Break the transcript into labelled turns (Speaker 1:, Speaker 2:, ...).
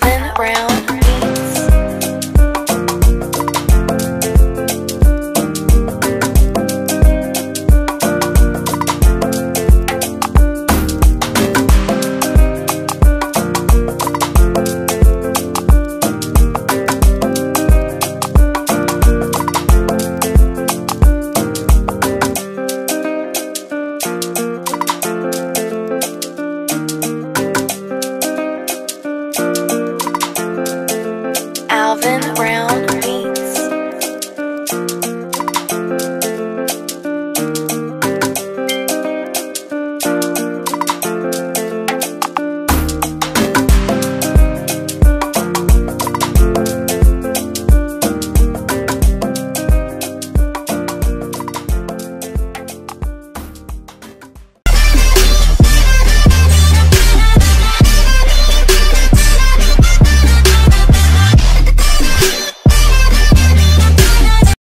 Speaker 1: Calvin Brown.